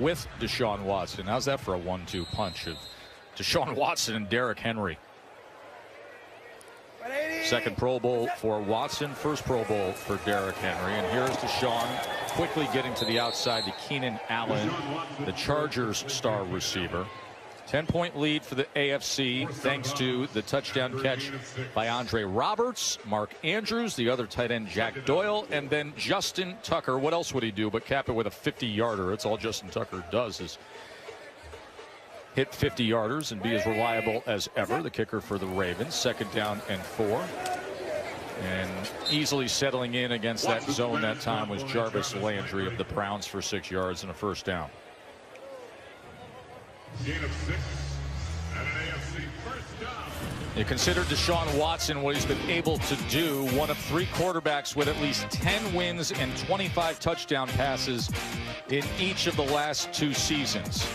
with Deshaun Watson. How's that for a one-two punch of Deshaun Watson and Derrick Henry? Second Pro Bowl for Watson, first Pro Bowl for Derrick Henry. And here's Deshaun quickly getting to the outside to Keenan Allen, the Chargers star receiver. 10 point lead for the AFC thanks to the touchdown catch by Andre Roberts, Mark Andrews, the other tight end Jack Doyle, and then Justin Tucker. What else would he do but cap it with a 50 yarder? It's all Justin Tucker does is hit 50 yarders and be as reliable as ever. The kicker for the Ravens, second down and four. And easily settling in against that zone that time was Jarvis Landry of the Browns for six yards and a first down. You consider Deshaun Watson what he's been able to do. One of three quarterbacks with at least 10 wins and 25 touchdown passes in each of the last two seasons.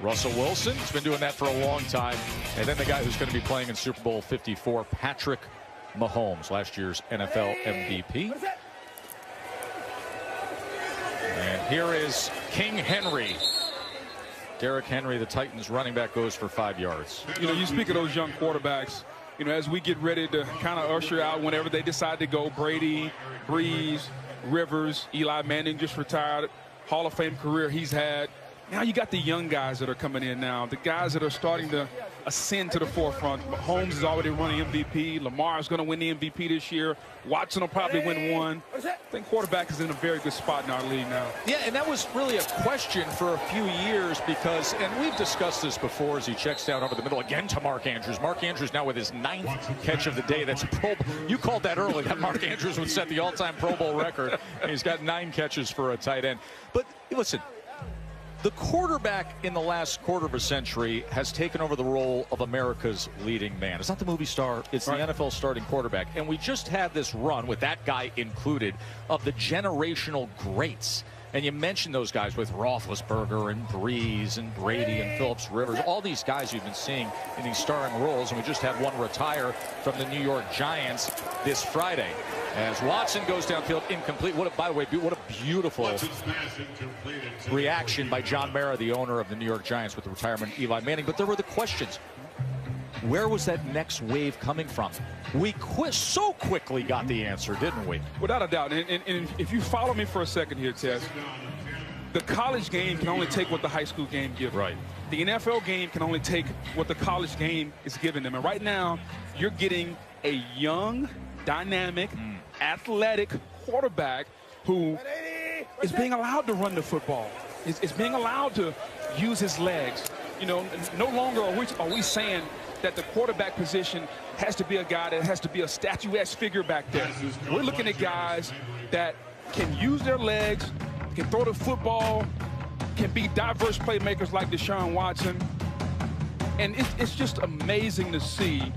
Russell Wilson has been doing that for a long time. And then the guy who's going to be playing in Super Bowl 54, Patrick Mahomes, last year's NFL MVP. And here is King Henry Derrick Henry, the Titans running back, goes for five yards. You know, you speak of those young quarterbacks. You know, as we get ready to kind of usher out whenever they decide to go, Brady, Brees, Rivers, Eli Manning just retired, Hall of Fame career he's had. Now you got the young guys that are coming in now, the guys that are starting to ascend to the forefront. Holmes is already running MVP. Lamar is going to win the MVP this year. Watson will probably win one. I think quarterback is in a very good spot in our league now. Yeah, and that was really a question for a few years because, and we've discussed this before as he checks down over the middle again to Mark Andrews. Mark Andrews now with his ninth catch of the day. That's a Pro You called that early that Mark Andrews would set the all-time Pro Bowl record. he's got nine catches for a tight end. But listen, the quarterback in the last quarter of a century has taken over the role of America's leading man. It's not the movie star, it's right. the NFL starting quarterback. And we just had this run with that guy included of the generational greats. And you mentioned those guys with Roethlisberger and Brees and Brady and Phillips Rivers, all these guys you've been seeing in these starring roles. And we just had one retire from the New York Giants this Friday. As Watson goes downfield, incomplete. What, a, by the way, what a beautiful reaction by John Mara, the owner of the New York Giants, with the retirement of Eli Manning. But there were the questions. Where was that next wave coming from? We qu so quickly got the answer, didn't we? Without a doubt. And, and, and if you follow me for a second here, Tess, the college game can only take what the high school game gives. Right. The NFL game can only take what the college game is giving them. And right now, you're getting a young, dynamic, mm athletic quarterback who is being allowed to run the football, is, is being allowed to use his legs. You know, no longer are we, are we saying that the quarterback position has to be a guy that has to be a statuesque figure back there. We're looking at guys that can use their legs, can throw the football, can be diverse playmakers like Deshaun Watson. And it's, it's just amazing to see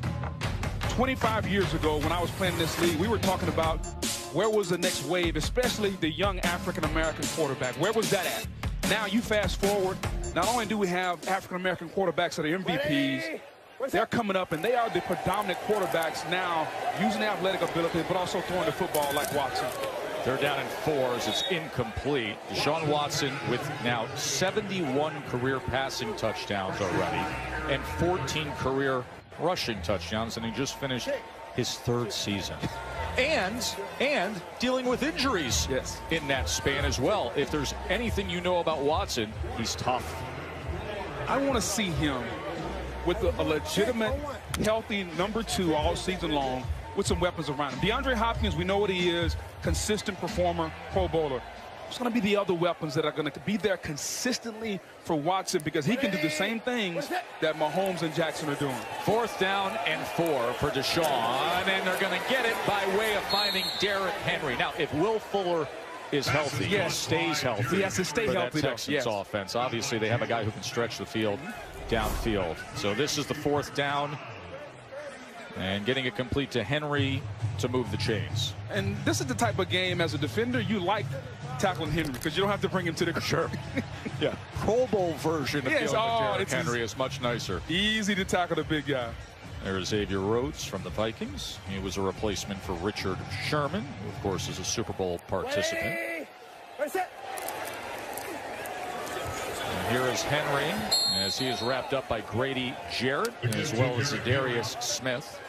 25 years ago when I was playing this league, we were talking about where was the next wave, especially the young African-American quarterback. Where was that at? Now you fast forward, not only do we have African-American quarterbacks that are MVPs, they're coming up and they are the predominant quarterbacks now using athletic ability, but also throwing the football like Watson. They're down in fours. It's incomplete. Deshaun Watson with now 71 career passing touchdowns already and 14 career rushing touchdowns, and he just finished his third season. And and dealing with injuries yes. in that span as well. If there's anything you know about Watson, he's tough. I want to see him with a, a legitimate, healthy number two all season long with some weapons around him. DeAndre Hopkins, we know what he is, consistent performer, Pro Bowler. It's going to be the other weapons that are going to be there consistently for Watson because he can do the same things that Mahomes and Jackson are doing. Fourth down and four for Deshaun, and they're going to get it by way of finding Derrick Henry. Now, if Will Fuller is healthy, yes. stays healthy. He has to stay healthy. That Texans yes. offense. Obviously, they have a guy who can stretch the field downfield. So this is the fourth down. And getting it complete to Henry to move the chains. And this is the type of game as a defender you like tackling Henry because you don't have to bring him to the sure. yeah, Pro Bowl version of yes, oh, Henry is much nicer. Easy to tackle the big guy. There's Xavier Rhodes from the Vikings. He was a replacement for Richard Sherman, who of course is a Super Bowl participant. Here is Henry as he is wrapped up by Grady Jarrett as well as Darius Smith.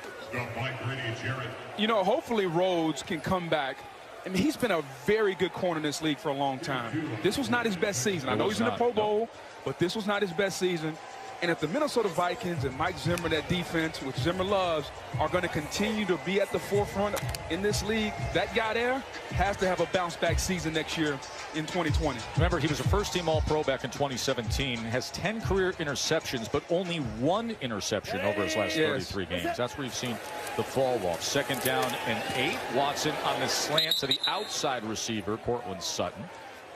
You know, hopefully Rhodes can come back. I mean, he's been a very good corner in this league for a long time. This was not his best season. I know he's in the Pro Bowl, but this was not his best season. And if the Minnesota Vikings and Mike Zimmer, that defense, which Zimmer loves, are going to continue to be at the forefront in this league, that guy there has to have a bounce back season next year in 2020. Remember, he was a first team All Pro back in 2017, has 10 career interceptions, but only one interception over his last yes. 33 games. That's where you've seen the fall off. Second down and eight. Watson on the slant to the outside receiver, Courtland Sutton.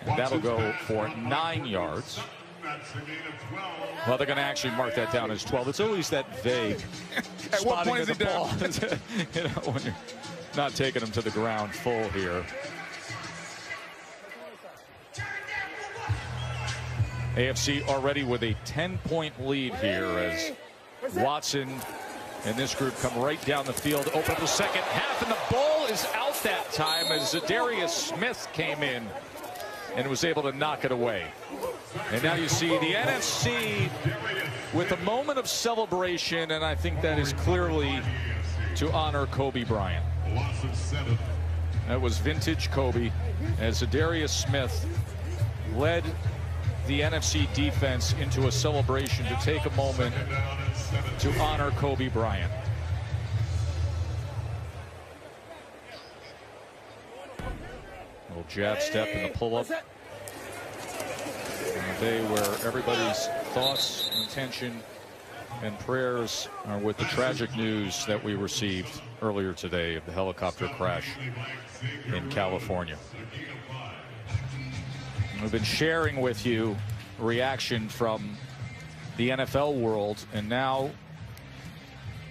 And that'll go for nine yards. Well, they're going to actually mark that down as 12. It's always that vague At what point is it ball. you know, when you're not taking them to the ground full here. AFC already with a 10-point lead here as Watson and this group come right down the field, open up the second half, and the ball is out that time as Za'Darius Smith came in and was able to knock it away. And now you see the NFC with a moment of celebration, and I think that is clearly to honor Kobe Bryant. That was vintage Kobe as Darius Smith led the NFC defense into a celebration to take a moment to honor Kobe Bryant. Little jab step and the pull-up day where everybody's thoughts, intention, and prayers are with the tragic news that we received earlier today of the helicopter crash in California. We've been sharing with you reaction from the NFL world, and now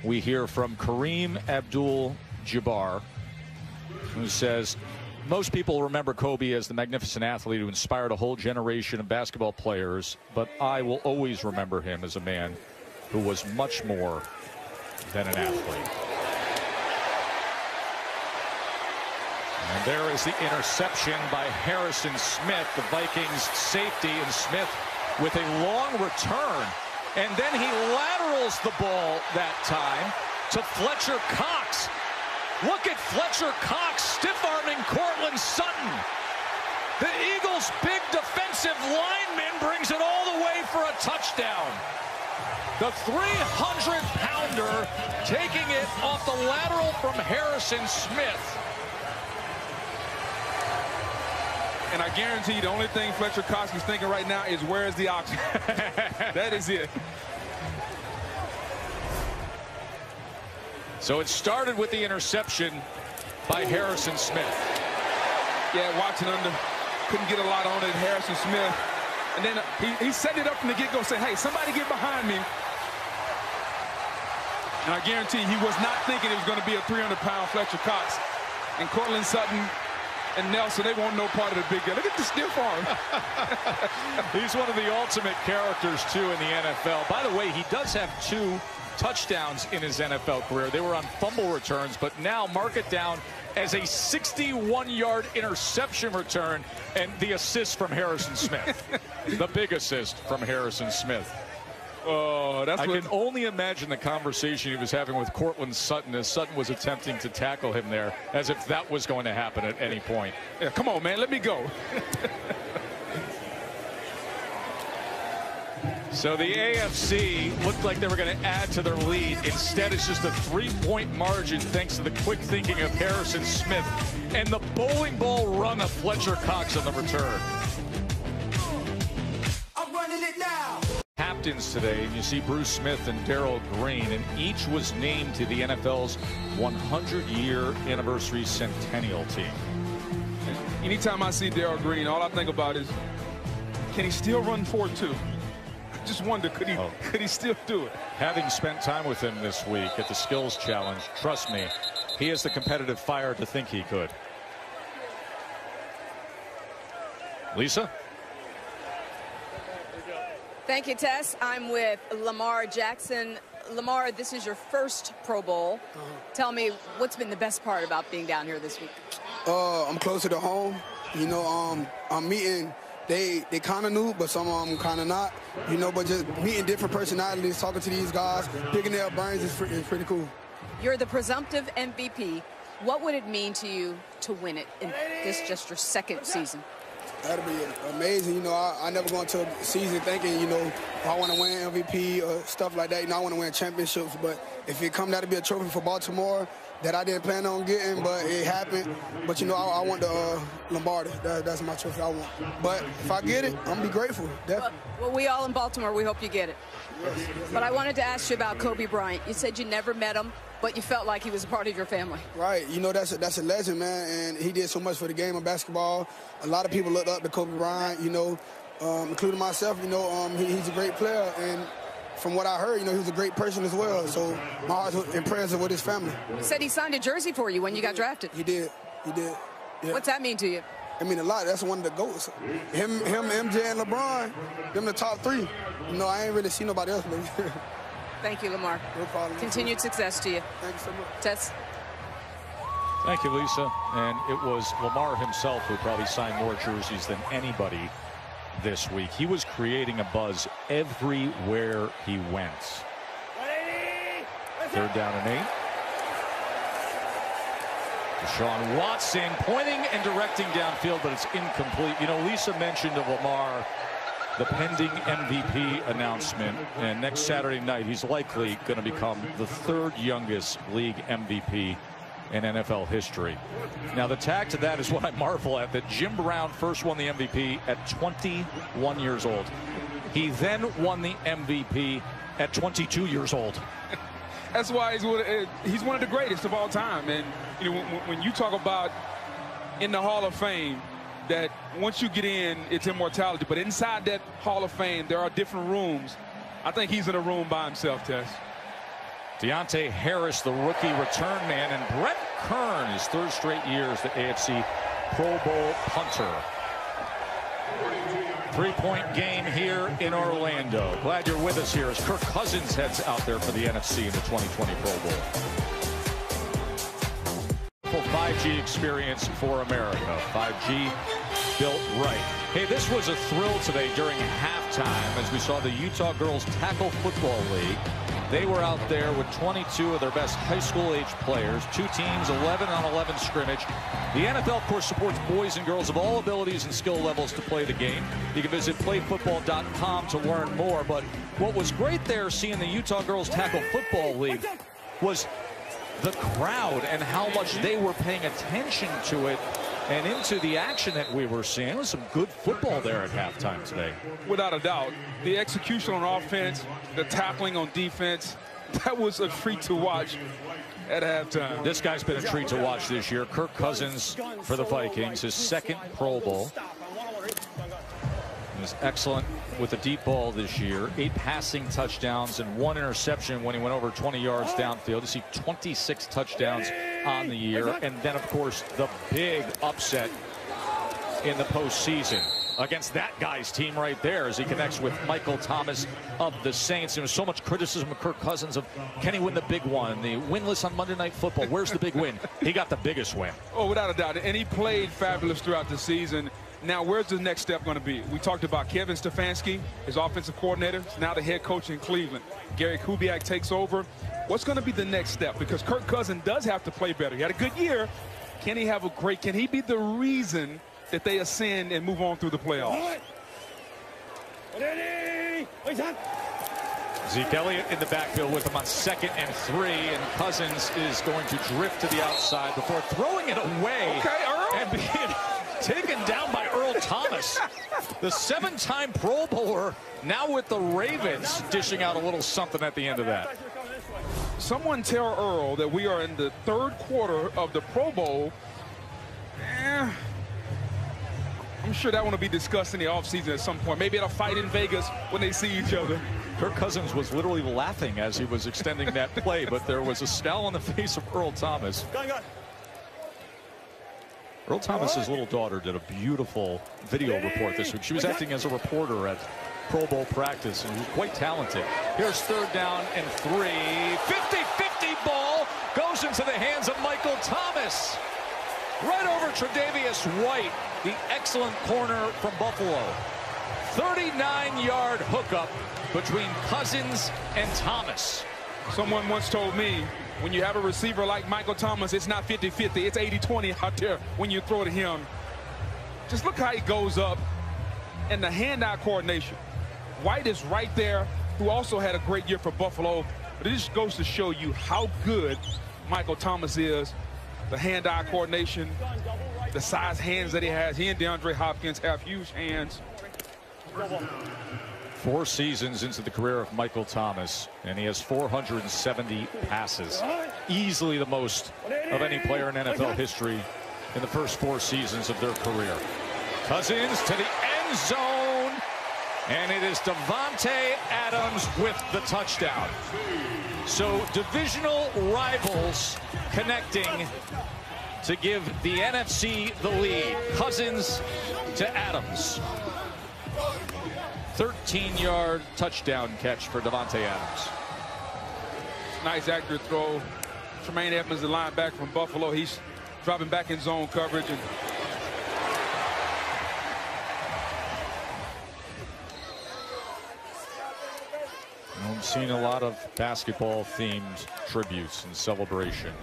we hear from Kareem Abdul-Jabbar, who says, most people remember Kobe as the magnificent athlete who inspired a whole generation of basketball players, but I will always remember him as a man who was much more than an athlete. And there is the interception by Harrison Smith, the Vikings safety, and Smith with a long return. And then he laterals the ball that time to Fletcher Cox. Look at Fletcher Cox stiff-arming Courtland Sutton. The Eagles' big defensive lineman brings it all the way for a touchdown. The 300-pounder taking it off the lateral from Harrison Smith. And I guarantee you the only thing Fletcher Cox is thinking right now is where is the oxygen? that is it. So it started with the interception by Harrison Smith. Yeah, watching under. Couldn't get a lot on it, Harrison Smith. And then uh, he, he set it up from the get-go, saying, hey, somebody get behind me. And I guarantee he was not thinking it was going to be a 300-pound Fletcher Cox. And Courtland Sutton and Nelson, they want no part of the big guy. Look at the stiff arm. He's one of the ultimate characters, too, in the NFL. By the way, he does have two touchdowns in his NFL career. They were on fumble returns, but now mark it down as a 61-yard interception return and the assist from Harrison Smith. the big assist from Harrison Smith. Oh, that's I can only imagine the conversation he was having with Courtland Sutton as Sutton was attempting to tackle him there, as if that was going to happen at any point. Yeah, come on, man, let me go. So the AFC looked like they were going to add to their lead. Instead, it's just a three-point margin thanks to the quick thinking of Harrison Smith and the bowling ball run of Fletcher Cox on the return. I'm running it now. Captains today, and you see Bruce Smith and Darrell Green, and each was named to the NFL's 100-year anniversary centennial team. Anytime I see Darrell Green, all I think about is, can he still run 4-2? Just wonder, could he, oh. could he still do it? Having spent time with him this week at the Skills Challenge, trust me, he has the competitive fire to think he could. Lisa? Thank you, Tess. I'm with Lamar Jackson. Lamar, this is your first Pro Bowl. Uh -huh. Tell me, what's been the best part about being down here this week? Uh, I'm closer to home. You know, um, I'm meeting they they kind of knew, but some of them kind of not. You know, but just meeting different personalities, talking to these guys, picking their brains is, is pretty cool. You're the presumptive MVP. What would it mean to you to win it in this just your second season? That'd be amazing. You know, I, I never go into a season thinking, you know, I want to win MVP or stuff like that. You know, I want to win championships. But if it come out to be a trophy for Baltimore that I didn't plan on getting, but it happened. But, you know, I, I want the uh, Lombardi. That, that's my trophy I want. But if I get it, I'm to be grateful, definitely. Well, well, we all in Baltimore, we hope you get it. Yes. But I wanted to ask you about Kobe Bryant. You said you never met him, but you felt like he was a part of your family. Right. You know, that's a, that's a legend, man. And he did so much for the game of basketball. A lot of people looked up to Kobe Bryant, you know, um, including myself. You know, um, he, he's a great player. And from what I heard, you know, he was a great person as well. So my heart's in prayers with his family. He said he signed a jersey for you when you got drafted. He did. He did. Yeah. What's that mean to you? I mean, a lot. That's one of the goats. Him, him, MJ, and LeBron, them the top three. You know, I ain't really seen nobody else, maybe. Thank you, Lamar. no problem. Continued success to you. Thank you so much. Tess? Thank you, Lisa. And it was Lamar himself who probably signed more jerseys than anybody this week. He was creating a buzz everywhere he went. Third down and eight. Deshaun Watson pointing and directing downfield, but it's incomplete. You know, Lisa mentioned of Lamar the pending MVP announcement. And next Saturday night, he's likely going to become the third youngest league MVP in NFL history. Now, the tag to that is what I marvel at that Jim Brown first won the MVP at 21 years old. He then won the MVP at 22 years old. That's why he's one, of, he's one of the greatest of all time. And you know, when, when you talk about in the Hall of Fame, that once you get in, it's immortality. But inside that Hall of Fame, there are different rooms. I think he's in a room by himself, Tess. Deonte Harris, the rookie return man, and Brett Kern, his third straight year as the AFC Pro Bowl punter. Three-point game here in Orlando. Glad you're with us here as Kirk Cousins heads out there for the NFC in the 2020 Pro Bowl. Full 5G experience for America. 5G built right. Hey, this was a thrill today during halftime as we saw the Utah Girls Tackle Football League. They were out there with 22 of their best high school age players, two teams, 11 on 11 scrimmage. The NFL, of course, supports boys and girls of all abilities and skill levels to play the game. You can visit playfootball.com to learn more. But what was great there, seeing the Utah Girls Tackle Football League, was the crowd and how much they were paying attention to it and into the action that we were seeing. It was some good football there at halftime today. Without a doubt. The execution on offense, the tackling on defense, that was a treat to watch at halftime. This guy's been a treat to watch this year. Kirk Cousins for the Vikings, his second Pro Bowl. Was excellent with a deep ball this year. Eight passing touchdowns and one interception when he went over 20 yards downfield. You see 26 touchdowns on the year. And then, of course, the big upset in the postseason against that guy's team right there as he connects with Michael Thomas of the Saints. There was so much criticism of Kirk Cousins of can he win the big one, the winless on Monday Night Football. Where's the big win? He got the biggest win. Oh, without a doubt. And he played fabulous throughout the season. Now, where's the next step going to be? We talked about Kevin Stefanski, his offensive coordinator, now the head coach in Cleveland. Gary Kubiak takes over. What's going to be the next step? Because Kirk Cousins does have to play better. He had a good year. Can he have a great, can he be the reason that they ascend and move on through the playoffs? Zeke Elliott in the backfield with him on second and three, and Cousins is going to drift to the outside before throwing it away Okay, Earl. and being taken down by Earl Thomas. The seven-time Pro Bowler now with the Ravens dishing out a little something at the end of that. Someone tell Earl that we are in the third quarter of the Pro Bowl. Eh, I'm sure that one will be discussed in the offseason at some point. Maybe at a fight in Vegas when they see each other. Kirk Cousins was literally laughing as he was extending that play, but there was a scowl on the face of Earl Thomas. Earl Thomas's little daughter did a beautiful video report this week. She was acting as a reporter at Pro Bowl practice and was quite talented. Here's third down and three. 50-50 ball goes into the hands of Michael Thomas. Right over Tre'Davious White. the excellent corner from Buffalo. 39-yard hookup between Cousins and Thomas. Someone once told me, when you have a receiver like Michael Thomas, it's not 50-50, it's 80-20 out there when you throw to him. Just look how he goes up and the hand-eye coordination. White is right there, who also had a great year for Buffalo. But it just goes to show you how good Michael Thomas is. The hand-eye coordination, the size hands that he has. He and DeAndre Hopkins have huge hands. Four seasons into the career of Michael Thomas, and he has 470 passes. Easily the most of any player in NFL history in the first four seasons of their career. Cousins to the end zone, and it is Davante Adams with the touchdown. So divisional rivals connecting to give the NFC the lead. Cousins to Adams. 13-yard touchdown catch for Davante Adams. Nice accurate throw. Tremaine Edmunds, the linebacker from Buffalo, he's dropping back in zone coverage. and I'm seeing a lot of basketball-themed tributes and celebration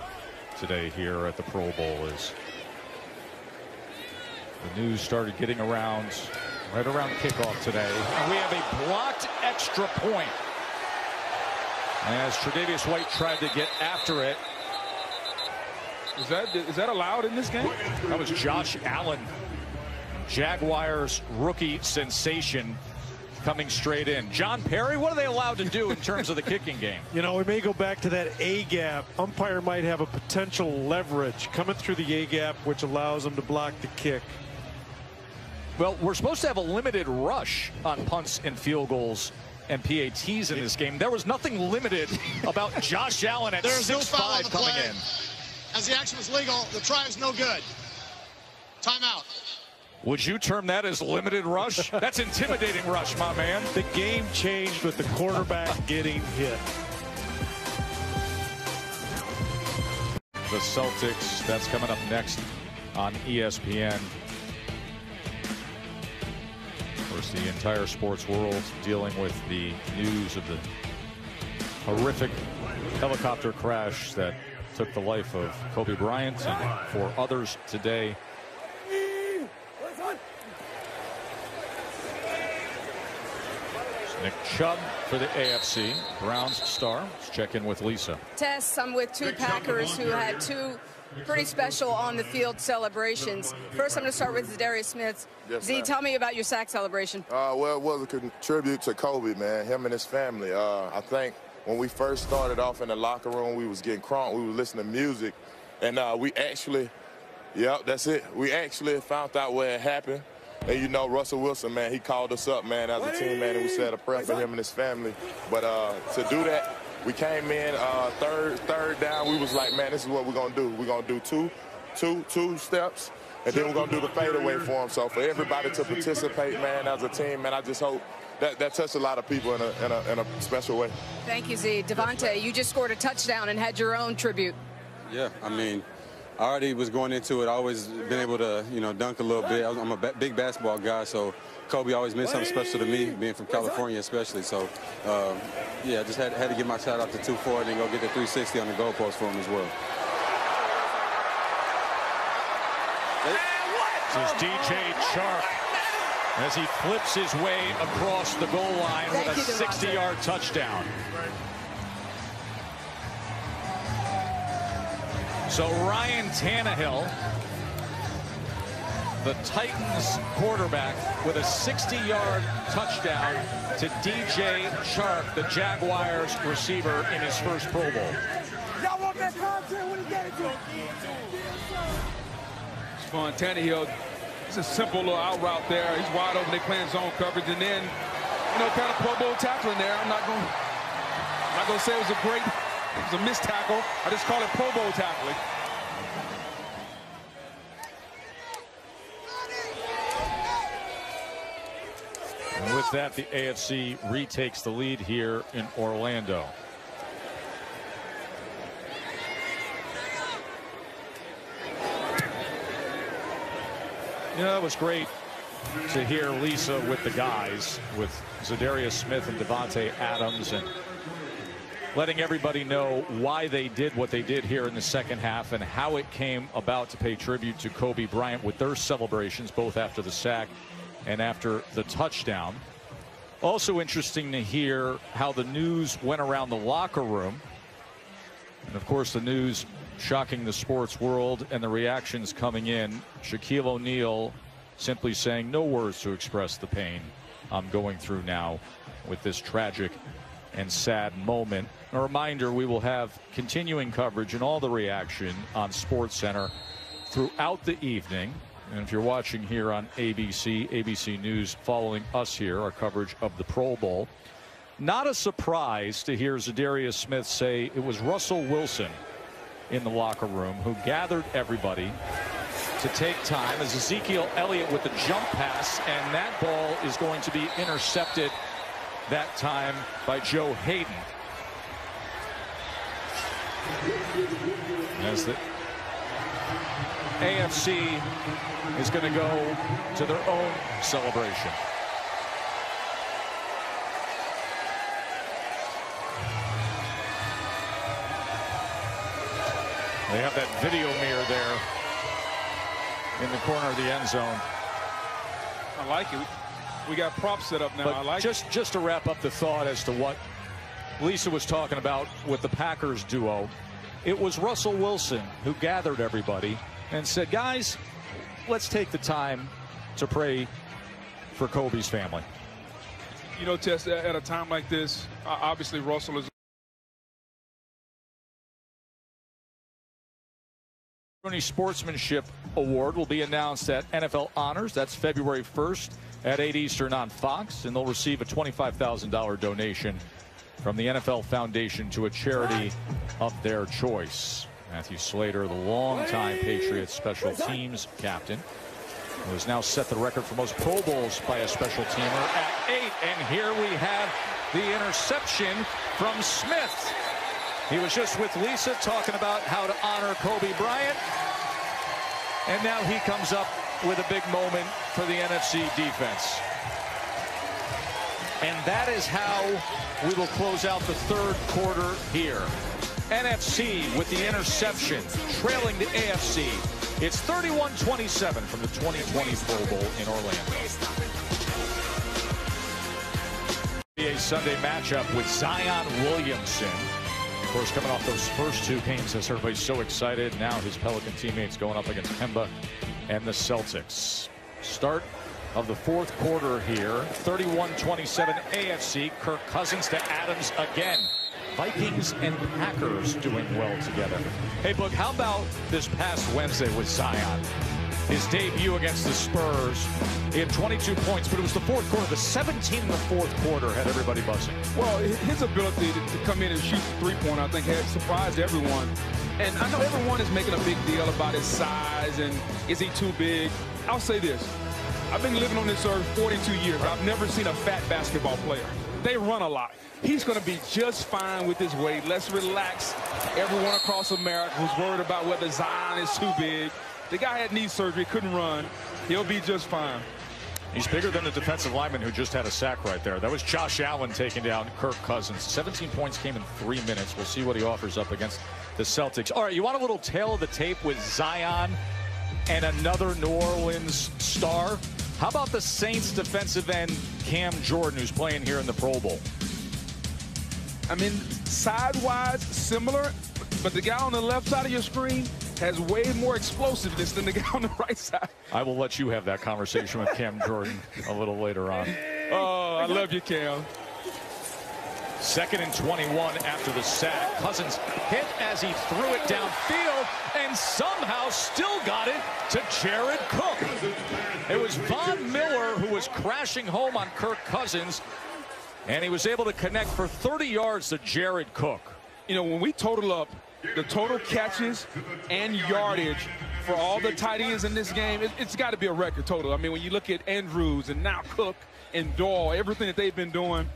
today here at the Pro Bowl as the news started getting around right around kickoff today. And we have a blocked extra point. As Tre'Davious White tried to get after it. Is that is that allowed in this game? That was Josh Allen, Jaguars rookie sensation coming straight in. John Parry, what are they allowed to do in terms of the kicking game? You know, we may go back to that A gap. Umpire might have a potential leverage coming through the A gap, which allows them to block the kick. Well, we're supposed to have a limited rush on punts and field goals and PATs in this game. There was nothing limited about Josh Allen at 6'5 coming play. in. As the action was legal, the try is no good. Timeout. Would you term that as limited rush? That's intimidating rush, my man. The game changed with the quarterback getting hit. The Celtics, that's coming up next on ESPN. Of course, the entire sports world dealing with the news of the horrific helicopter crash that took the life of Kobe Bryant and four others today. Nick Chubb for the AFC. Browns star. Let's check in with Lisa. Tess, I'm with two Packers who had two pretty special on the field celebrations. First, I'm going to start with Darius Smith. Yes, Z, tell me about your sack celebration. Uh, well, it was a contribute to Kobe, man, him and his family. Uh, I think when we first started off in the locker room, we was getting crunk. We were listening to music, and uh, we actually, yep, that's it. We actually found out where it happened. And you know, Russell Wilson, man, he called us up, man, as a team, man, and we said a prayer for him and his family. But uh, to do that, we came in uh, third, third down. We was like, man, this is what we're gonna do. We're gonna do two, two, two steps, and then we're gonna do the fadeaway for him. So for everybody to participate, man, as a team, man, I just hope that that touched a lot of people in a in a, in a special way. Thank you, Z. Davante, you just scored a touchdown and had your own tribute. Yeah, I mean, I already was going into it. I always been able to, you know, dunk a little bit. I was- I'm a big basketball guy, so Kobe always meant something special to me, being from California especially. So, um, yeah, I just had, had to give my shout out to 2-4 and then go get the 360 on the goalpost for him as well. This is DJ Chark as he flips his way across the goal line Thank with a 60-yard touchdown. So Ryan Tannehill, the Titans quarterback, with a 60-yard touchdown to DJ Chark, the Jaguars receiver, in his first Pro Bowl. It's fun. Tannehill, it's a simple little out route there. He's wide open. They playing zone coverage, and then, you know, kind of Pro Bowl tackling there. I'm not going, I'm not going to say it was a great, it was a missed tackle. I just call it Pro Bowl tackling. And with that, the AFC retakes the lead here in Orlando. You know, it was great to hear Lisa with the guys, with Za'Darius Smith and Davante Adams, and letting everybody know why they did what they did here in the second half and how it came about to pay tribute to Kobe Bryant with their celebrations, both after the sack and after the touchdown. Also interesting to hear how the news went around the locker room. And of course, the news shocking the sports world and the reactions coming in. Shaquille O'Neal simply saying no words to express the pain I'm going through now with this tragic and sad moment. A reminder we will have continuing coverage and all the reaction on Sports Center throughout the evening. And if you're watching here on ABC, ABC News, following us here, our coverage of the Pro Bowl, not a surprise to hear Za'Darius Smith say it was Russell Wilson in the locker room who gathered everybody to take time as Ezekiel Elliott with the jump pass, and that ball is going to be intercepted that time by Joe Haden. As the AFC is going to go to their own celebration. They have that video mirror there in the corner of the end zone. I like it. We got props set up now. But I like just it. just to wrap up the thought as to what Lisa was talking about with the Packers duo, it was Russell Wilson who gathered everybody and said, "Guys, let's take the time to pray for Kobe's family." You know, Tess, at a time like this, obviously Russell is Sportsmanship Award will be announced at NFL Honors. That's February 1st at 8 Eastern on Fox, and they'll receive a $25,000 donation from the NFL Foundation to a charity of their choice. Matthew Slater, the longtime Patriots special teams captain, who has now set the record for most Pro Bowls by a special teamer at eight. And here we have the interception from Smith. He was just with Lisa talking about how to honor Kobe Bryant. And now he comes up with a big moment for the NFC defense. And that is how we will close out the third quarter here. NFC with the interception, trailing the AFC. It's 31-27 from the 2020 Pro Bowl in Orlando. NBA Sunday matchup with Zion Williamson of course, coming off those first two games, as everybody's so excited. Now his Pelican teammates going up against Kemba and the Celtics. Start of the fourth quarter here. 31-27 AFC. Kirk Cousins to Adams again. Vikings and Packers doing well together. Hey, Book, how about this past Wednesday with Zion? his debut against the Spurs. He had 22 points, but it was the fourth quarter. The 17 in the fourth quarter had everybody buzzing. Well, his ability to, come in and shoot the three-point, I think, had surprised everyone. And I know everyone is making a big deal about his size and is he too big. I'll say this. I've been living on this earth 42 years. I've never seen a fat basketball player. They run a lot. He's going to be just fine with his weight. Let's relax everyone across America who's worried about whether Zion is too big. The guy had knee surgery, couldn't run. He'll be just fine. He's bigger than the defensive lineman who just had a sack right there. That was Josh Allen taking down Kirk Cousins. 17 points came in three minutes. We'll see what he offers up against the Celtics. All right, you want a little tale of the tape with Zion and another New Orleans star? How about the Saints defensive end Cam Jordan, who's playing here in the Pro Bowl? I mean, sidewise, similar, but the guy on the left side of your screen has way more explosiveness than the guy on the right side. I will let you have that conversation with Cam Jordan a little later on. Oh, I love you, Cam. Second and 21 after the sack. Cousins hit as he threw it downfield and somehow still got it to Jared Cook. It was Von Miller who was crashing home on Kirk Cousins, and he was able to connect for 30 yards to Jared Cook. You know, when we total up the total catches and yardage for all the tight ends in this game, it, has got to be a record total. I mean, when you look at Andrews and now Cook and Doyle, everything that they've been doing.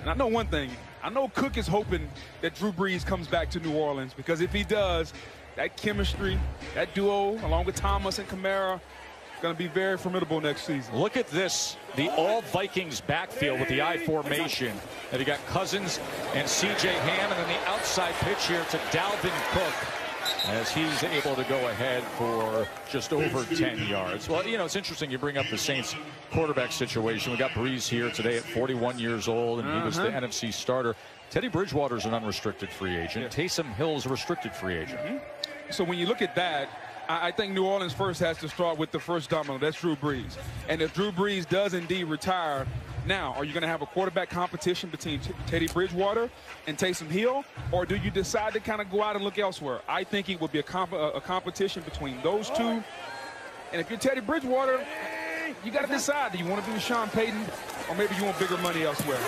And I know one thing. I know Cook is hoping that Drew Brees comes back to New Orleans because if he does, that chemistry, that duo, along with Thomas and Kamara, going to be very formidable next season. Look at this. The all Vikings backfield with the I formation. And you got Cousins and C.J. Ham, and then the outside pitch here to Dalvin Cook as he's able to go ahead for just over 10 yards. Well, you know, it's interesting you bring up the Saints quarterback situation. We got Brees here today at 41 years old, and uh -huh. he was the uh-huh. NFC starter. Teddy Bridgewater is an unrestricted free agent. Yeah. Taysom Hill is a restricted free agent. Mm -hmm. So when you look at that, I think New Orleans first has to start with the first domino. That's Drew Brees. And if Drew Brees does indeed retire, now, are you going to have a quarterback competition between Teddy Bridgewater and Taysom Hill, or do you decide to kind of go out and look elsewhere? I think it would be a, comp a competition between those two. And if you're Teddy Bridgewater, you got to decide. Do you want to be with Sean Payton, or maybe you want bigger money elsewhere?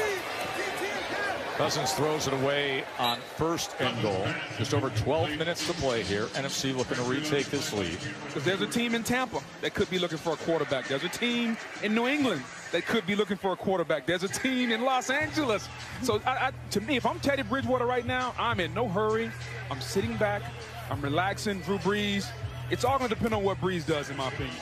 Cousins throws it away on first and goal. Just over 12 minutes to play here. NFC looking to retake this lead. Because there's a team in Tampa that could be looking for a quarterback. There's a team in New England that could be looking for a quarterback. There's a team in Los Angeles. So I, I, to me, if I'm Teddy Bridgewater right now, I'm in no hurry. I'm sitting back. I'm relaxing. Drew Brees. It's all going to depend on what Brees does, in my opinion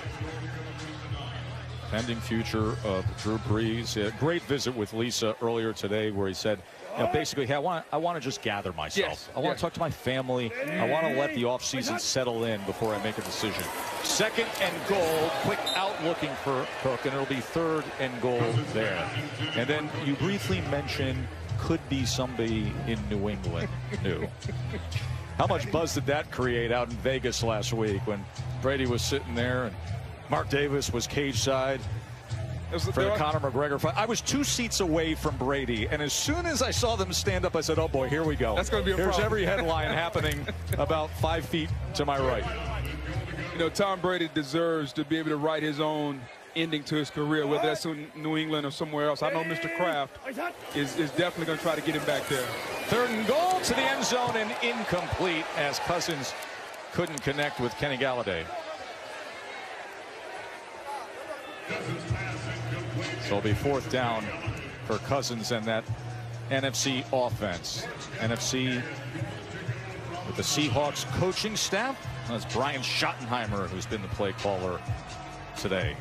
pending future of Drew Brees. A great visit with Lisa earlier today where he said, you know, basically, hey, I want I want to just gather myself. Yes. I want to talk to my family. I want to let the offseason settle in before I make a decision. Second and goal. Quick out looking for Cook, and it'll be third and goal there. And then you briefly mentioned could be somebody in New England new. How much buzz did that create out in Vegas last week when Brady was sitting there and Mark Davis was cage side for the Conor McGregor fight. I was two seats away from Brady, and as soon as I saw them stand up, I said, "Oh boy, here we go." That's going to be a Here's problem. every headline happening about five feet to my right. You know, Tom Brady deserves to be able to write his own ending to his career, whether that's in New England or somewhere else. I know Mr. Kraft is, is definitely going to try to get him back there. Third and goal to the end zone and incomplete as Cousins couldn't connect with Kenny Golladay. So it'll be fourth down for Cousins and that NFC offense. NFC with the Seahawks coaching staff. That's Brian Schottenheimer, who's been the play caller today.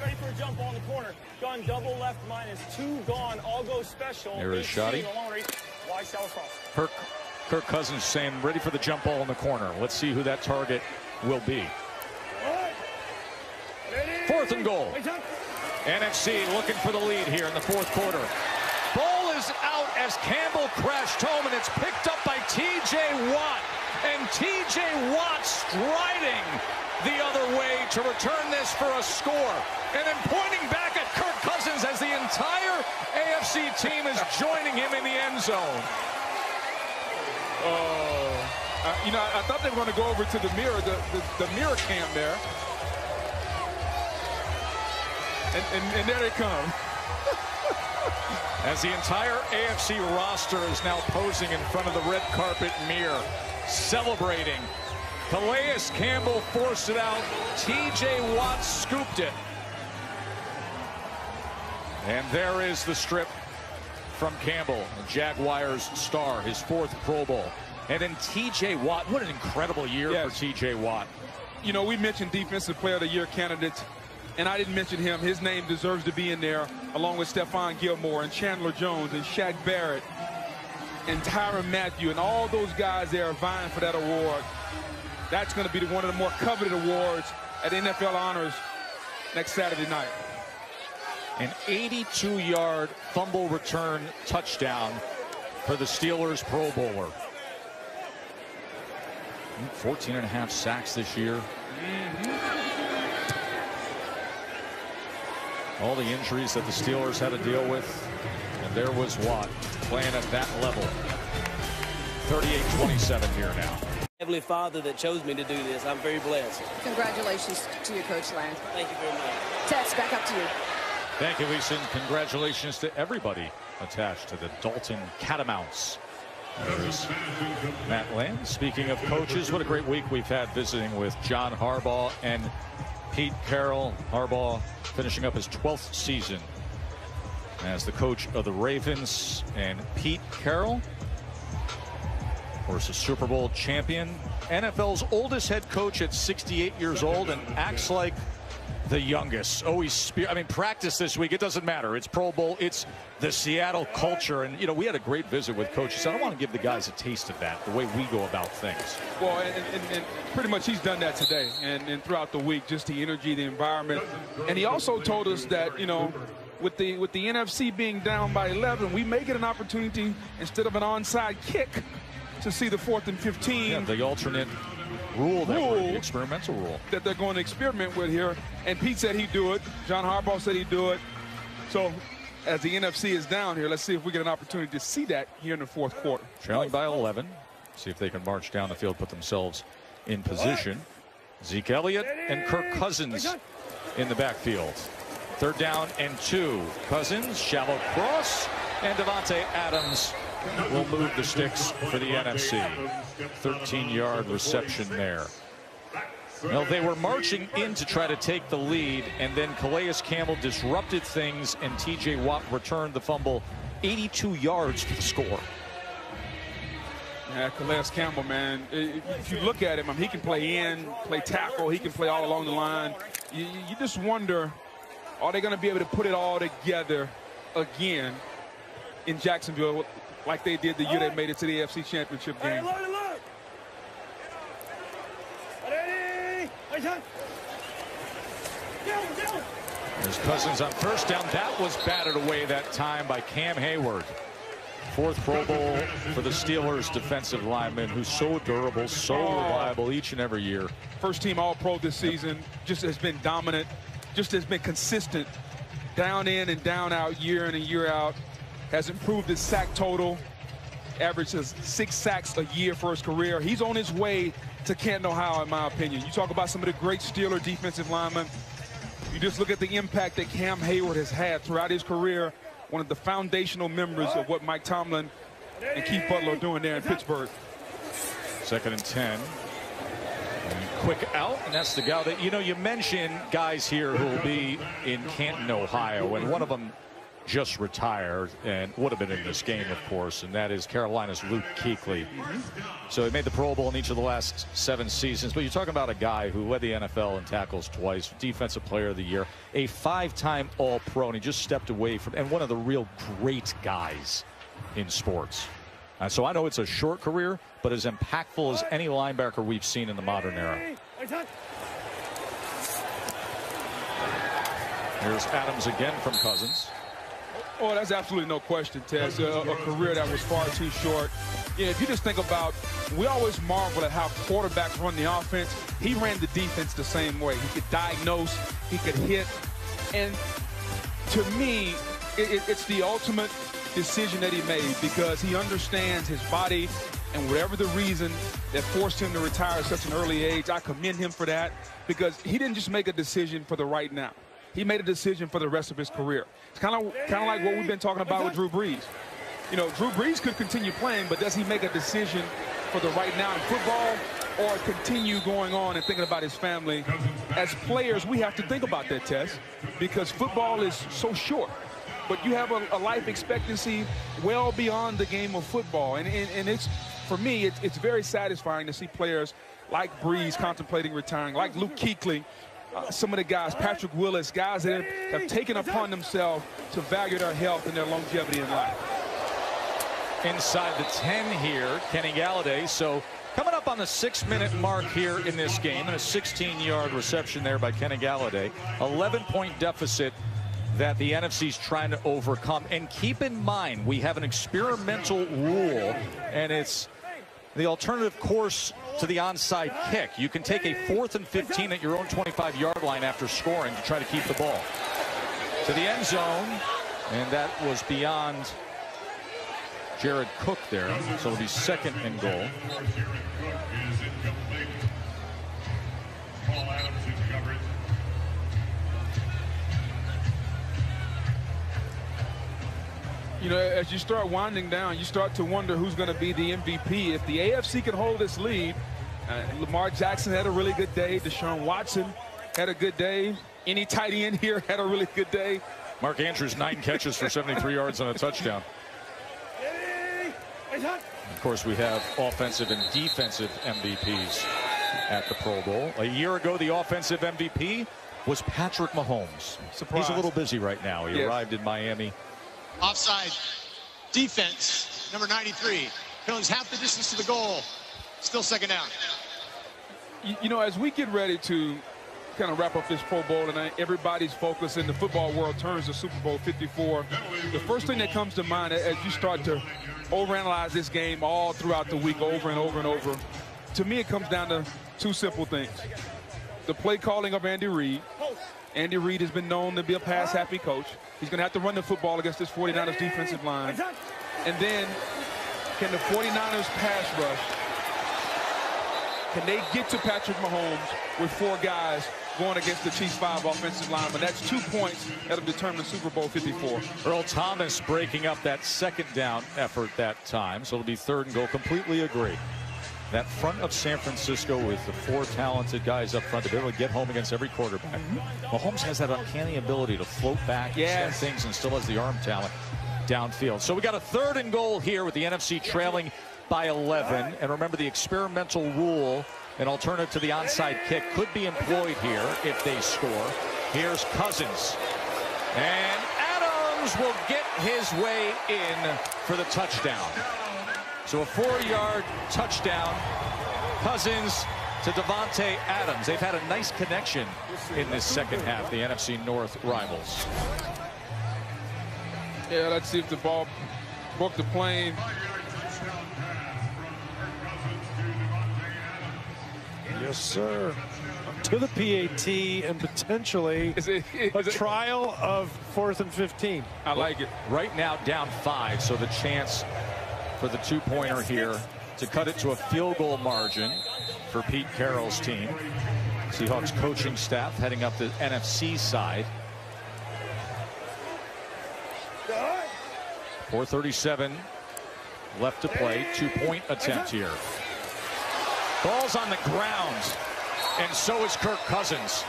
Ready for a jump on the corner. Gun double left minus two gone. All go special. There is Schotty. Kirk, Kirk Cousins saying ready for the jump ball in the corner. Let's see who that target will be. Fourth and goal. NFC looking for the lead here in the fourth quarter. Ball is out as Campbell crashed home, and it's picked up by T.J. Watt. And T.J. Watt striding the other way to return this for a score. And then pointing back at Kirk Cousins as the entire AFC team is joining him in the end zone. Oh, uh, you know, I, I, thought they were going to go over to the mirror, the, the, the mirror cam there. And, and, and there they come. As the entire AFC roster is now posing in front of the red carpet mirror, celebrating. Calais Campbell forced it out. TJ Watt scooped it. And there is the strip from Campbell, Jaguars star, his fourth Pro Bowl. And then TJ Watt, what an incredible year yes. for TJ Watt. You know, we mentioned Defensive Player of the Year candidates and I didn't mention him. His name deserves to be in there, along with Stephon Gilmore and Chandler Jones and Shaq Barrett and Tyrann Mathieu and all those guys there are vying for that award. That's going to be one of the more coveted awards at NFL Honors next Saturday night. An 82-yard fumble return touchdown for the Steelers Pro Bowler. 14 and a half sacks this year. Mm -hmm. All the injuries that the Steelers had to deal with. And there was Watt playing at that level. 38-27 here now. Heavenly Father that chose me to do this. I'm very blessed. Congratulations to you, Coach Land. Thank you very much. Tess, back up to you. Thank you, Lisa. And congratulations to everybody attached to the Dalton Catamounts. There's Matt Land. Speaking of coaches, what a great week we've had visiting with John Harbaugh and Pete Carroll. Harbaugh finishing up his 12th season as the coach of the Ravens. And Pete Carroll Of course, a Super Bowl champion, NFL's oldest head coach at 68 years old, and acts like the youngest. Always, I mean, practice this week. It doesn't matter. It's Pro Bowl. It's the Seattle culture. And, you know, we had a great visit with coaches. So I don't want to give the guys a taste of that, the way we go about things. Well, and, and, and pretty much he's done that today and, and throughout the week, just the energy, the environment. And he also told us that, you know, with the with the NFC being down by 11, we may get an opportunity instead of an onside kick to see the fourth and 15. Yeah, the alternate rule, that Rule. the experimental rule. that they're going to experiment with here. And Pete said he'd do it. John Harbaugh said he'd do it. So as the NFC is down here, let's see if we get an opportunity to see that here in the fourth quarter. Trailing by 11. See if they can march down the field, put themselves in position. Zeke Elliott and Kirk Cousins in the backfield. Third down and two. Cousins, shallow cross, and Davante Adams will move the sticks for the NFC. 13-yard reception there. Well, they were marching in to try to take the lead, and then Calais Campbell disrupted things, and TJ Watt returned the fumble 82 yards to the score. Yeah, Calais Campbell, man. If you look at him, I mean, he can play in, play tackle, he can play all along the line. You, you just wonder, are they going to be able to put it all together again in Jacksonville like they did the year they made it to the AFC Championship game? There's Cousins on first down. That was batted away that time by Cam Hayward. Fourth Pro Bowl for the Steelers defensive lineman who's so durable, so oh. reliable each and every year. First team All Pro this season, just has been dominant, just has been consistent, down in and down out, year in and year out. Has improved his sack total, averages six sacks a year for his career. He's on his way to Canton, Ohio, in my opinion. You talk about some of the great Steeler defensive linemen. You just look at the impact that Cam Hayward has had throughout his career. One of the foundational members of what Mike Tomlin and Keith Butler are doing there in Pittsburgh. Second and 10. And quick out, and that's the guy that, you know, you mentioned guys here who will be in Canton, Ohio, and one of them just retired and would have been in this game, of course, and that is Carolina's Luke Kuechly. So he made the Pro Bowl in each of the last seven seasons. But you're talking about a guy who led the NFL in tackles twice, Defensive Player of the Year, a five-time All-Pro, and he just stepped away from, and one of the real great guys in sports. Uh, so I know it's a short career, but as impactful as any linebacker we've seen in the modern era. Here's Adams again from Cousins. Oh, that's absolutely no question, Tess. A, a career that was far too short. If you just think about, we always marvel at how quarterbacks run the offense. He ran the defense the same way. He could diagnose, he could hit, and to me, it, it, it's the ultimate decision that he made because he understands his body and whatever the reason that forced him to retire at such an early age, I commend him for that because he didn't just make a decision for the right now. He made a decision for the rest of his career. It's kind of kind of like what we've been talking about with Drew Brees. You know, Drew Brees could continue playing, but does he make a decision for the right now in football or continue going on and thinking about his family? As players, we have to think about that, Tess, because football is so short. But you have a, a life expectancy well beyond the game of football. And, and, and it's, for me, it's, it's very satisfying to see players like Brees contemplating retiring, like Luke Kuechly, uh, some of the guys, Patrick Willis, guys that have, have taken upon themselves to value their health and their longevity in life. Inside the 10 here, Kenny Golladay. So coming up on the six-minute mark here in this game, and a 16-yard reception there by Kenny Golladay. 11-point deficit that the NFC's trying to overcome. And keep in mind, we have an experimental rule, and it's the alternative course to the onside kick. You can take a fourth and 15 at your own 25-yard line after scoring to try to keep the ball. To the end zone, and that was beyond Jared Cook there. So it'll be second and goal. You know, as you start winding down, you start to wonder who's going to be the MVP. If the AFC can hold this lead, uh, Lamar Jackson had a really good day. Deshaun Watson had a good day. Any tight end here had a really good day. Mark Andrews, nine catches for 73 yards and a touchdown. Of course, we have offensive and defensive MVPs at the Pro Bowl. A year ago, the offensive MVP was Patrick Mahomes. Surprise. He's a little busy right now. He Yeah. arrived in Miami. Offside defense, number 93. Goes half the distance to the goal. Still second down. You, you know, as we get ready to kind of wrap up this Pro Bowl and everybody's focus in the football world turns to Super Bowl 54, the first thing that comes to mind as you start to overanalyze this game all throughout the week over and over and over, to me it comes down to two simple things. The play calling of Andy Reid. Andy Reid has been known to be a pass-happy coach. He's going to have to run the football against this 49ers defensive line. And then can the 49ers pass rush can they get to Patrick Mahomes with four guys going against the Chiefs' five offensive line? But That's two points that'll determine Super Bowl 54. Earl Thomas breaking up that second down effort that time, so it'll be third and goal. Completely agree. That front of San Francisco with the four talented guys up front to be able to get home against every quarterback. Mahomes has that uncanny ability to float back Yes. and set things and still has the arm talent downfield. So we got a third and goal here with the NFC trailing by 11. And remember the experimental rule, an alternative to the onside kick, could be employed here if they score. Here's Cousins. And Adams will get his way in for the touchdown. So a four-yard touchdown. Cousins to Davante Adams. They've had a nice connection in this second half, the NFC North rivals. Yeah, let's see if the ball broke the plane. Yes, sir. To the PAT and potentially Is it, a it, trial of fourth and 15. I like it. Right now down five, so the chance for the two-pointer here to cut it to a field goal margin for Pete Carroll's team. Seahawks coaching staff heading up the NFC side. 437 left to play. Two-point attempt here. Ball's on the ground, and so is Kirk Cousins.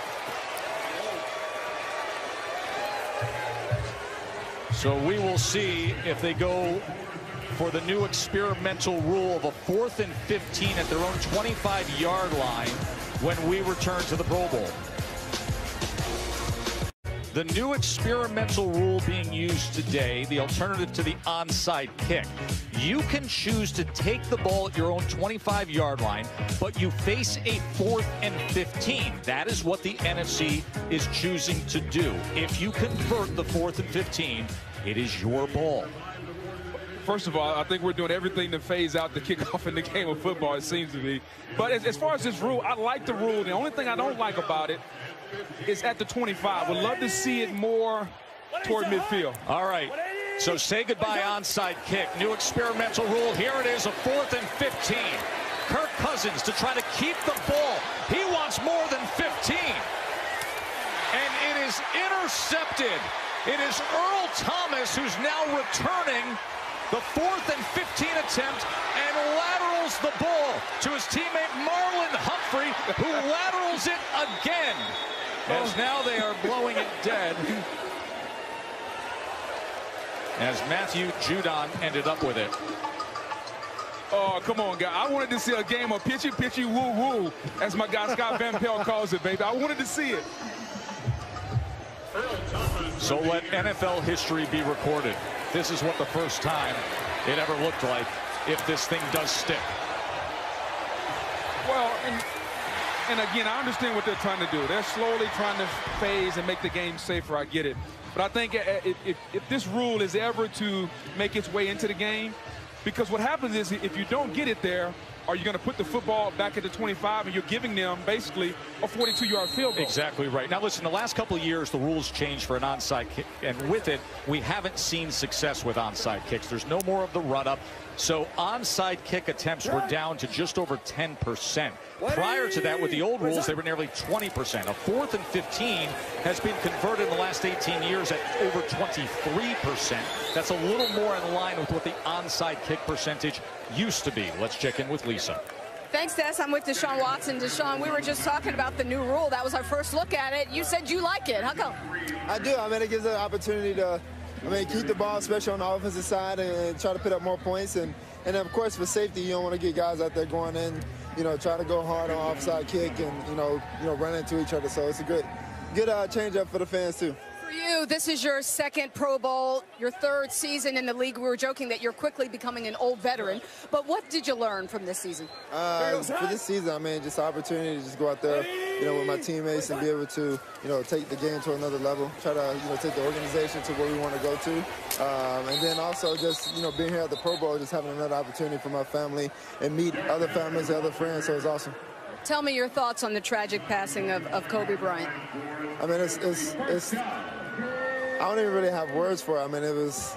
So we will see if they go for the new experimental rule of a fourth and 15 at their own 25-yard line when we return to the Pro Bowl. The new experimental rule being used today, the alternative to the onside kick. You can choose to take the ball at your own 25-yard line, but you face a fourth and 15. That is what the NFC is choosing to do. If you convert the fourth and 15, it is your ball. First of all, I think we're doing everything to phase out the kickoff in the game of football, it seems to be. But as, as far as this rule, I like the rule. The only thing I don't like about it is at the 25. Would love to see it more toward midfield. All right. So say goodbye onside kick. New experimental rule. Here it is, a fourth and 15. Kirk Cousins to try to keep the ball. He wants more than 15. And it is intercepted. It is Earl Thomas who's now returning the fourth and 15 attempt and laterals the ball to his teammate Marlon Humphrey, who laterals it again. Oh. As now they are blowing it dead as Matthew Judon ended up with it. Oh, come on, guy. I wanted to see a game of pitchy, pitchy, woo, woo, as my guy Scott Van Pelt calls it, baby. I wanted to see it. So let NFL history be recorded. This is what the first time it ever looked like if this thing does stick. Well, and, and again, I understand what they're trying to do. They're slowly trying to phase and make the game safer. I get it. But I think uh, if, if, if this rule is ever to make its way into the game, because what happens is if you don't get it there, are you going to put the football back at the 25 and you're giving them basically a 42-yard field goal? Exactly right. Now, listen, the last couple of years, the rules changed for an onside kick, and with it, we haven't seen success with onside kicks. There's no more of the run-up, so onside kick attempts were down to just over 10%. Prior to that, with the old rules, they were nearly 20%. A fourth and 15 has been converted in the last 18 years at over 23%. That's a little more in line with what the onside kick percentage used to be. Let's check in with Lisa. Thanks, Des. I'm with Deshaun Watson. Deshaun, we were just talking about the new rule. That was our first look at it. You said you like it. How come? I do. I mean, it gives an opportunity to I mean, keep the ball, especially on the offensive side, and, and try to put up more points. And, and of course, for safety, you don't want to get guys out there going in, you know, try to go hard on offside kick and, you know, you know, run into each other. So it's a good, good uh, change up for the fans, too. For you, this is your second Pro Bowl, your third season in the league. We were joking that you're quickly becoming an old veteran. But what did you learn from this season? Uh, for this season, I mean, just opportunity to just go out there, you know, with my teammates and be able to, you know, take the game to another level. Try to, you know, take the organization to where we want to go to, um, and then also just, you know, being here at the Pro Bowl, just having another opportunity for my family and meet other families and other friends. So it's awesome. Tell me your thoughts on the tragic passing of, of Kobe Bryant. I mean, it's, it's, it's I don't even really have words for it. I mean, it was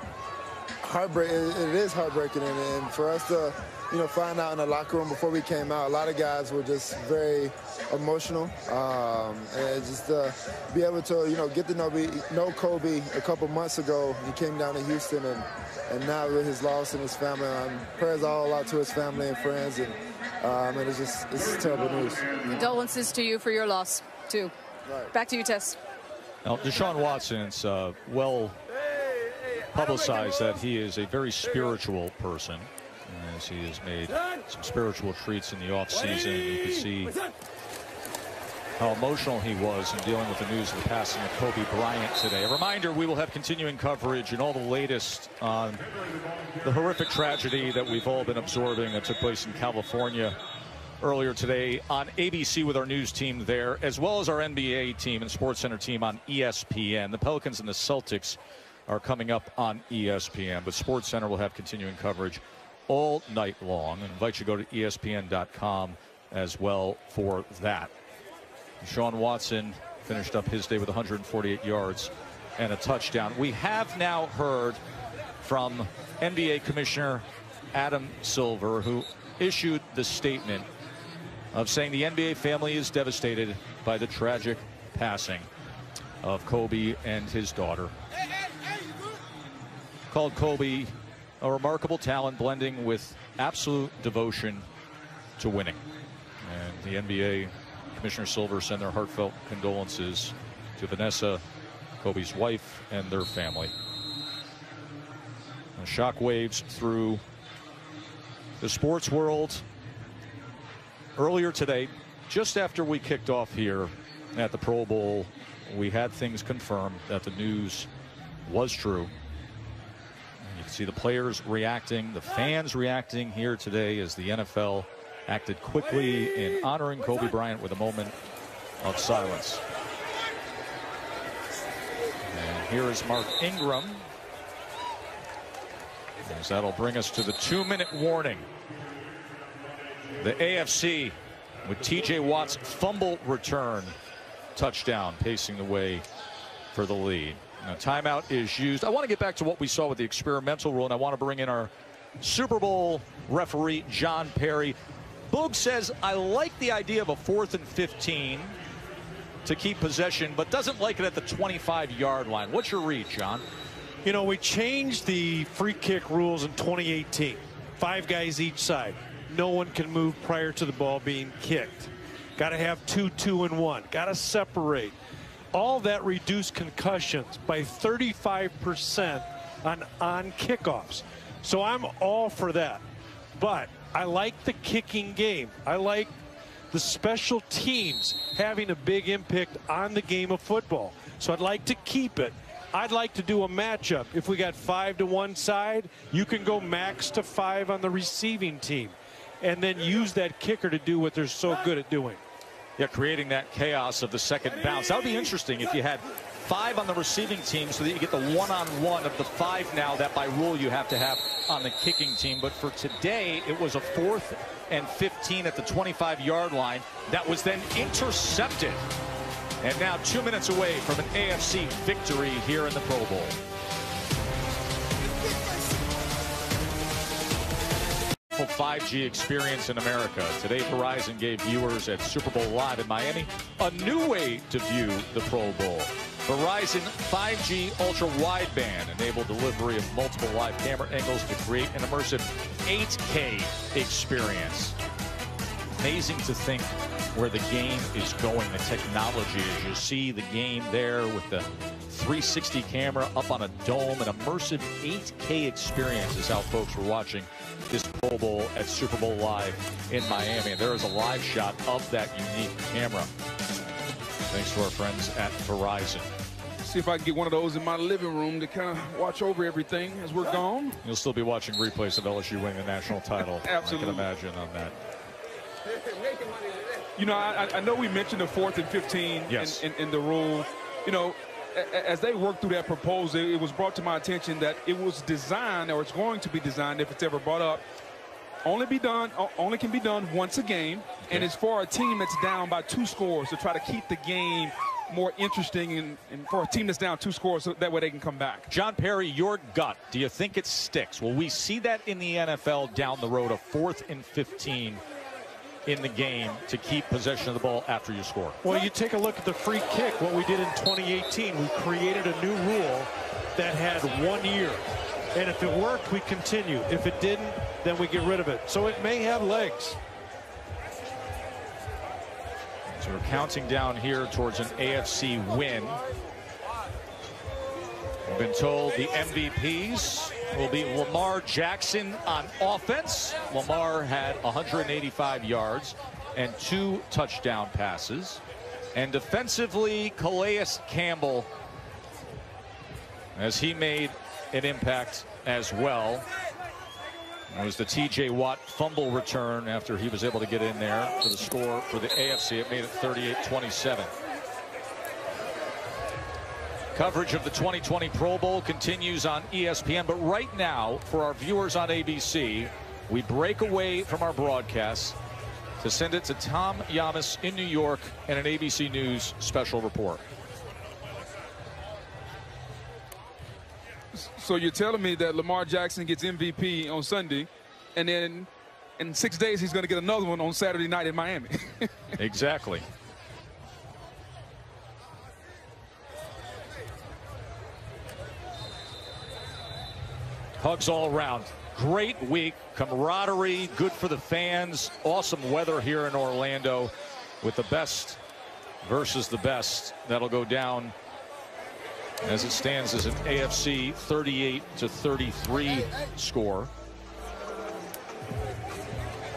heartbreaking. It is heartbreaking, and, and, for us to, you know, find out in the locker room before we came out, a lot of guys were just very emotional, um, and just to be able to, you know, get to know, know Kobe a couple months ago. He came down to Houston, and and now with his loss and his family, um, prayers all out to his family and friends, and um, and it's just it's terrible news. Condolences to you for your loss too. Right. Back to you, Tess. Now, Deshaun Watson's uh, well publicized that he is a very spiritual person, as he has made some spiritual treats in the offseason. You can see how emotional he was in dealing with the news of the passing of Kobe Bryant today. A reminder, we will have continuing coverage and all the latest on the horrific tragedy that we've all been absorbing that took place in California earlier today on ABC with our news team there, as well as our NBA team and Sports Center team on ESPN. The Pelicans and the Celtics are coming up on ESPN, but Sports Center will have continuing coverage all night long. And invite you to go to ESPN.com as well for that. Sean Watson finished up his day with 148 yards and a touchdown. We have now heard from NBA Commissioner Adam Silver, who issued the statement of saying the NBA family is devastated by the tragic passing of Kobe and his daughter. Called Kobe a remarkable talent blending with absolute devotion to winning. And the NBA Commissioner Silver send their heartfelt condolences to Vanessa, Kobe's wife, and their family. Shock waves through the sports world earlier today, just after we kicked off here at the Pro Bowl, we had things confirmed that the news was true. You can see the players reacting, the fans reacting here today as the NFL acted quickly in honoring Kobe Bryant with a moment of silence. And here is Mark Ingram. As that'll bring us to the two-minute warning. The AFC with TJ Watt's fumble return touchdown pacing the way for the lead. Now, timeout is used. I want to get back to what we saw with the experimental rule, and I want to bring in our Super Bowl referee, John Parry. Boog says, I like the idea of a fourth and 15 to keep possession, but doesn't like it at the 25-yard line. What's your read, John? You know, we changed the free kick rules in 2018. Five guys each side no one can move prior to the ball being kicked. Got to have two, two, and one. Got to separate. All that reduced concussions by 35% on, on kickoffs. So I'm all for that. But I like the kicking game. I like the special teams having a big impact on the game of football. So I'd like to keep it. I'd like to do a matchup. If we got five to one side, you can go max to five on the receiving team and then use that kicker to do what they're so good at doing. Yeah, creating that chaos of the second bounce. That would be interesting if you had five on the receiving team so that you get the one-on-one -on -one of the five now that by rule you have to have on the kicking team. But for today, it was a fourth and 15 at the 25-yard line that was then intercepted. And now two minutes away from an AFC victory here in the Pro Bowl. 5G experience in America. Today, Verizon gave viewers at Super Bowl Live in Miami a new way to view the Pro Bowl. Verizon 5G Ultra Wideband enabled delivery of multiple live camera angles to create an immersive 8K experience. Amazing to think where the game is going, the technology. As you see the game there with the 360 camera up on a dome, an immersive 8K experience is how folks were watching this Pro Bowl at Super Bowl Live in Miami. And there is a live shot of that unique camera. Thanks to our friends at Verizon. See if I can get one of those in my living room to kind of watch over everything as we're gone. You'll still be watching replays of LSU winning the national title. Absolutely. I can imagine on that. You know, I, I know we mentioned the fourth and 15 yes. in, in, in the rule. You know, as they worked through that proposal, it was brought to my attention that it was designed, or it's going to be designed, if it's ever brought up, only be done, only can be done once a game, okay. and it's for a team that's down by two scores to try to keep the game more interesting and, and, for a team that's down two scores so that way they can come back. John Parry, your gut, do you think it sticks? Will we see that in the NFL down the road, a fourth and 15 in the game to keep possession of the ball after you score? Well, you take a look at the free kick, what we did in 2018. We created a new rule that had one year. And if it worked, we continue. If it didn't, then we get rid of it. So it may have legs. So we're counting down here towards an AFC win. We've been told the MVPs will be Lamar Jackson on offense. Lamar had 185 yards and two touchdown passes. And defensively, Calais Campbell, as he made an impact as well. It was the TJ Watt fumble return after he was able to get in there for the score for the AFC. It made it 38-27. Coverage of the 2020 Pro Bowl continues on ESPN, but right now, for our viewers on ABC, we break away from our broadcast to send it to Tom Yamas in New York and an ABC News special report. So you're telling me that Lamar Jackson gets MVP on Sunday, and then in six days he's going to get another one on Saturday night in Miami. exactly. Hugs all around. Great week, camaraderie, good for the fans, awesome weather here in Orlando with the best versus the best. That'll go down as it stands as an AFC 38 to 33 score.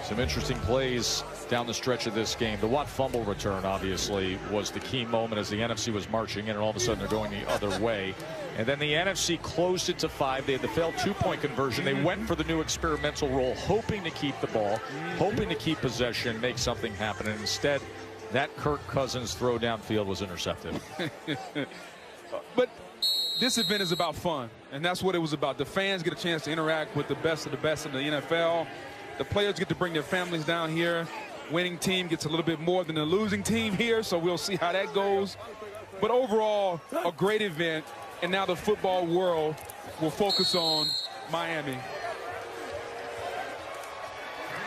Some interesting plays down the stretch of this game. The Watt fumble return, obviously, was the key moment as the NFC was marching in, and all of a sudden they're going the other way. And then the NFC closed it to five. They had the failed two-point conversion. They went for the new experimental role, hoping to keep the ball, hoping to keep possession, make something happen. And instead, that Kirk Cousins throw downfield was intercepted. but this event is about fun, and that's what it was about. The fans get a chance to interact with the best of the best in the NFL. The players get to bring their families down here. Winning team gets a little bit more than the losing team here, so we'll see how that goes. But overall, a great event, and now the football world will focus on Miami.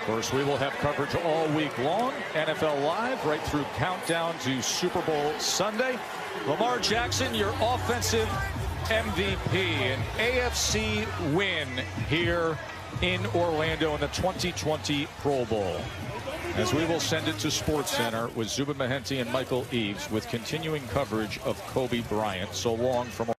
Of course, we will have coverage all week long. NFL Live right through countdown to Super Bowl Sunday. Lamar Jackson, your offensive MVP, an AFC win here in Orlando in the 2020 Pro Bowl. As we will send it to SportsCenter with Zubin Mehenti and Michael Eaves with continuing coverage of Kobe Bryant. So long from